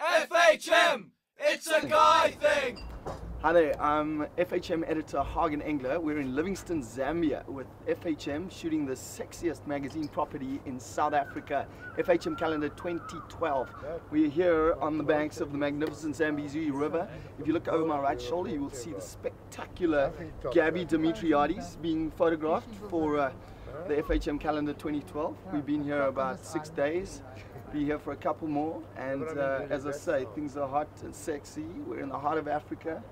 FHM, it's a guy thing. Hi there, I'm FHM editor Hagen Engler. We're in Livingstone, Zambia with FHM shooting the sexiest magazine property in South Africa, FHM Calendar 2012. We're here on the banks of the magnificent Zambezi River. If you look over my right shoulder, you will see the spectacular Gabby Demetriades being photographed for uh, the FHM Calendar 2012. We've been here about six days be here for a couple more. And uh, as I say, things are hot and sexy. We're in the heart of Africa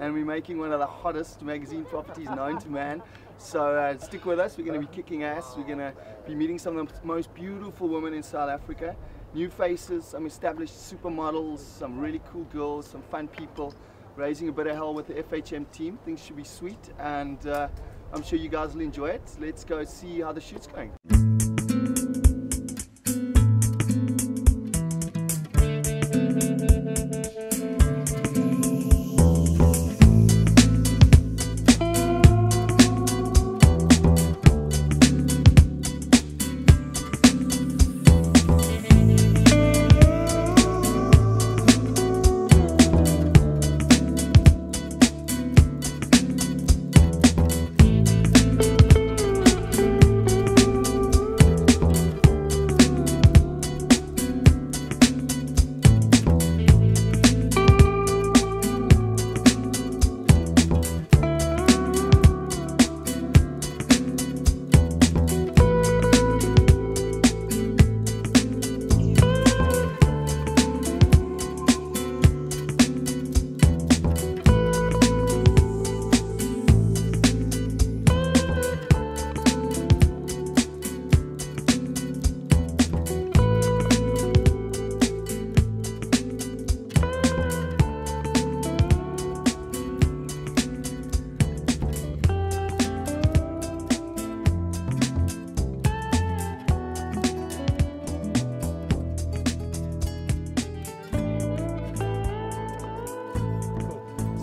and we're making one of the hottest magazine properties known to man. So uh, stick with us. We're going to be kicking ass. We're going to be meeting some of the most beautiful women in South Africa. New faces, some established supermodels, some really cool girls, some fun people. Raising a bit of hell with the FHM team. Things should be sweet and uh, I'm sure you guys will enjoy it. Let's go see how the shoot's going.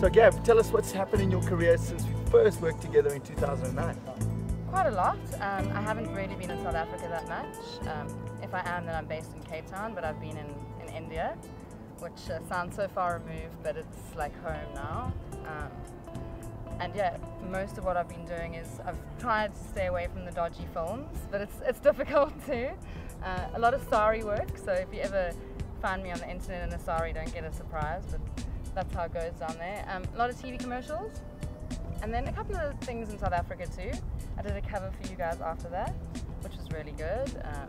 So Gab, tell us what's happened in your career since we first worked together in 2009. Quite a lot. Um, I haven't really been in South Africa that much. Um, if I am, then I'm based in Cape Town, but I've been in, in India, which uh, sounds so far removed, but it's like home now. Um, and yeah, most of what I've been doing is I've tried to stay away from the dodgy films, but it's, it's difficult too. Uh, a lot of sari work, so if you ever find me on the internet in a sari, don't get a surprise, but that's how it goes down there. Um, a lot of TV commercials, and then a couple of things in South Africa too. I did a cover for you guys after that, which was really good. Um,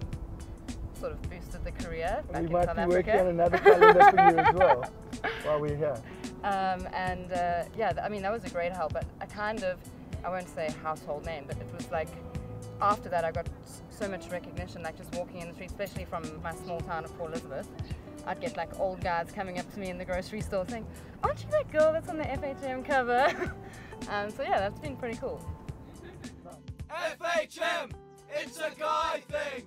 sort of boosted the career back we in might South be Africa. working on another calendar for you as well while we're here. Um, and uh, yeah, I mean, that was a great help, but I kind of, I won't say household name, but it was like, after that I got so much recognition, like just walking in the street, especially from my small town of Port Elizabeth. I'd get like old guys coming up to me in the grocery store saying, aren't you that girl that's on the FHM cover? um, so yeah, that's been pretty cool. FHM, it's a guy thing.